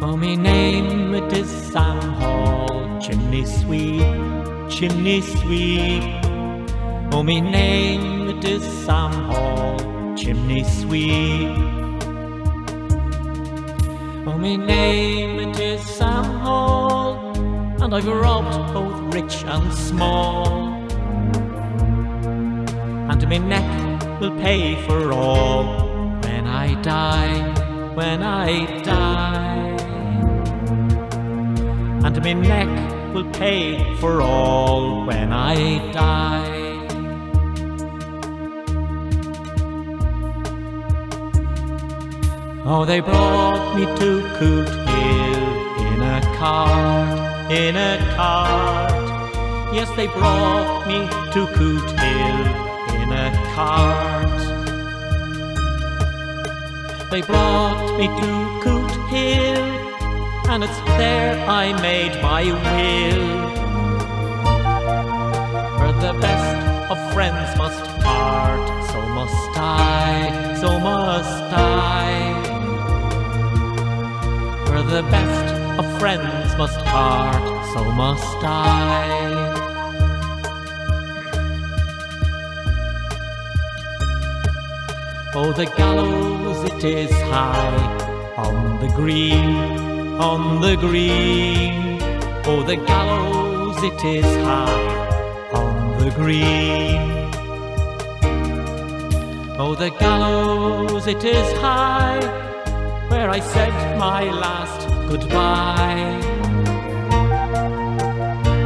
Oh, me name it is Sam Hall, chimney sweep, chimney sweep. Oh, me name it is Sam Hall, chimney sweep. Oh, me name it is Sam Hall, and I've robbed both rich and small. And me neck will pay for all when I die, when I die. And my neck will pay for all when I die. Oh, they brought me to Coot Hill in a cart, in a cart. Yes, they brought me to Coot Hill in a cart. They brought me to Coot Hill, and it's there I made my will. For the best of friends must part, so must I, so must I. For the best of friends must part, so must I. Oh, the gallows it is high on the green, on the green. Oh, the gallows it is high on the green. Oh, the gallows it is high where I said my last goodbye.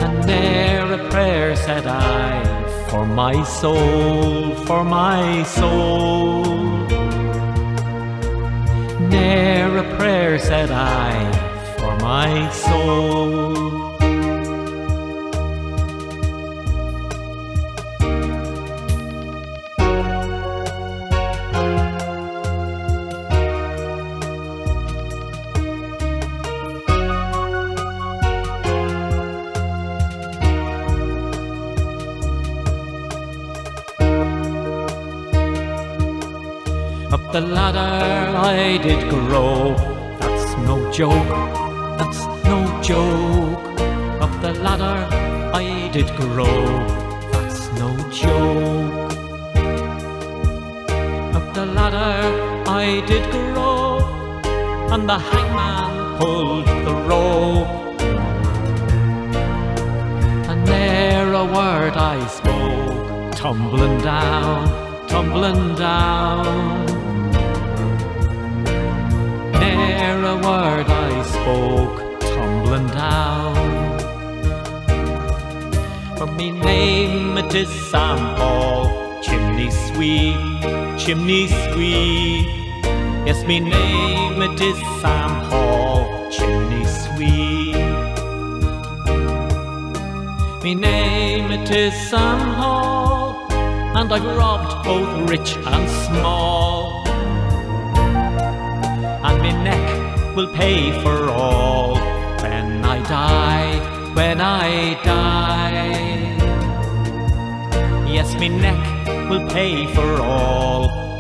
And ne'er a prayer said I for my soul, for my soul. Ne'er a prayer said I for my soul. Up the ladder I did grow. That's no joke. That's no joke. Up the ladder I did grow. That's no joke. Up the ladder I did grow. And the hangman pulled the rope. And ne'er a word I spoke, tumbling down, tumbling down. A word I spoke, tumbling down. For me name it is Sam Hall, chimney sweep, chimney sweep. Yes, me name it is Sam Hall, chimney sweep. Me name it is Sam Hall, and I've robbed both rich and small. And me neck will pay for all when I die, when I die. Yes, me neck will pay for all.